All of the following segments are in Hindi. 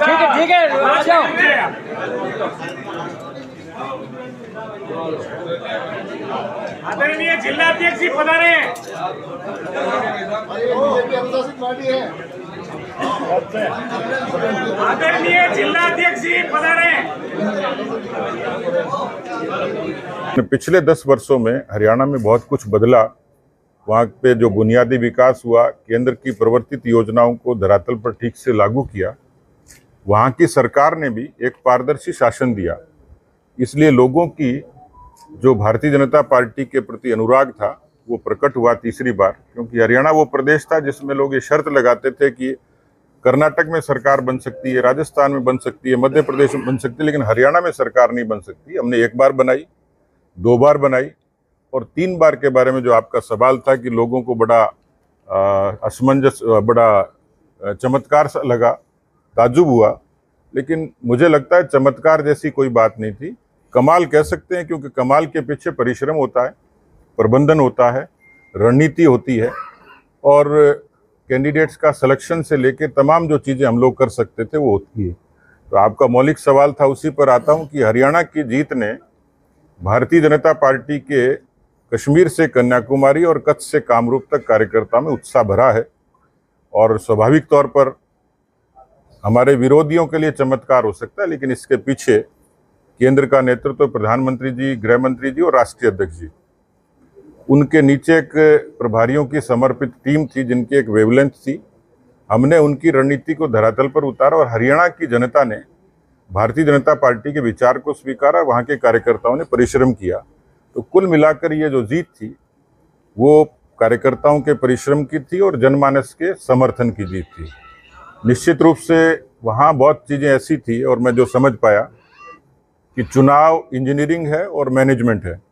ठीक है ठीक है जाओ आदरणीय जिल्हाध्यक्ष पधारे। आदरणीय जिल्हाध्यक्ष पधारे। पिछले दस वर्षों में हरियाणा में बहुत कुछ बदला। वहाँ पे जो बुनियादी विकास हुआ, केंद्र की प्रवर्तित योजनाओं को धरातल पर ठीक से लागू किया, वहाँ की सरकार ने भी एक पारदर्शी शासन दिया। इसलिए लोगों की जो भारतीय जनता पार्टी के प्रति अनुराग था, वो प्रकट हुआ तीसरी बार, क्योंकि हरियाणा वो प्रदेश था जिसमें लोग ये शर्त लगाते थे कि कर्नाटक में सरकार बन सकती है, राजस्थान में बन सकती है, मध्य प्रदेश में बन सकती है, लेकिन हरियाणा में सरकार नहीं बन सकती। हमने एक बार बनाई, दो बार बनाई, और तीन बार के बारे में जो आपका सवाल था कि लोगों को बड़ा असमंजस, बड़ा चमत्कार सा लगा, ताजुब हुआ, लेकिन मुझे लगता है चमत्कार जैसी कोई बात नहीं थी। कमाल कह सकते हैं क्योंकि कमाल के पीछे परिश्रम होता है, प्रबंधन होता है, रणनीति होती है और कैंडिडेट्स का सिलेक्शन से लेके तमाम जो चीज़ें हम लोग कर सकते थे वो होती है। तो आपका मौलिक सवाल था उसी पर आता हूँ कि हरियाणा की जीत ने भारतीय जनता पार्टी के कश्मीर से कन्याकुमारी और कच्छ से कामरूप तक कार्यकर्ता में उत्साह भरा है और स्वाभाविक तौर पर हमारे विरोधियों के लिए चमत्कार हो सकता है, लेकिन इसके पीछे केंद्र का नेतृत्व प्रधानमंत्री जी गृह मंत्री जी और राष्ट्रीय अध्यक्ष जी। उनके नीचे एक प्रभारियों की समर्पित टीम थी, जिनकी एक वेवलेंथ थी। हमने उनकी रणनीति को धरातल पर उतारा और हरियाणा की जनता ने, भारतीय जनता पार्टी के विचार को स्वीकारा, वहाँ के कार्यकर्ताओं ने परिश्रम किया। तो कुल मिलाकर ये जो जीत थी, वो कार्यकर्ताओं के परिश्रम की थी और जनमानस के समर्थन की जीत थी। निश्चित रूप से वहाँ बहुत चीज़ें ऐसी थी और मैं जो समझ पाया कि चुनाव इंजीनियरिंग है और मैनेजमेंट है।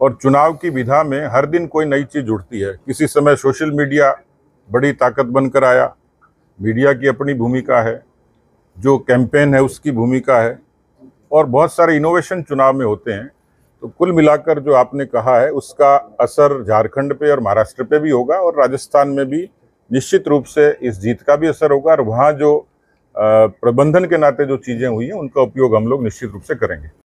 और चुनाव की विधा में हर दिन कोई नई चीज़ जुड़ती है। किसी समय सोशल मीडिया बड़ी ताकत बनकर आया। मीडिया की अपनी भूमिका है। जो कैंपेन है उसकी भूमिका है। और बहुत सारे इनोवेशन चुनाव में होते हैं। तो कुल मिलाकर जो आपने कहा है, उसका असर झारखंड पे और महाराष्ट्र पे भी होगा और राजस्थान में भी निश्चित रूप से इस जीत का भी असर होगा। और वहाँ जो प्रबंधन के नाते जो चीज़ें हुई हैं, उनका उपयोग हम लोग निश्चित रूप से करेंगे।